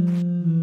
Mm-hmm.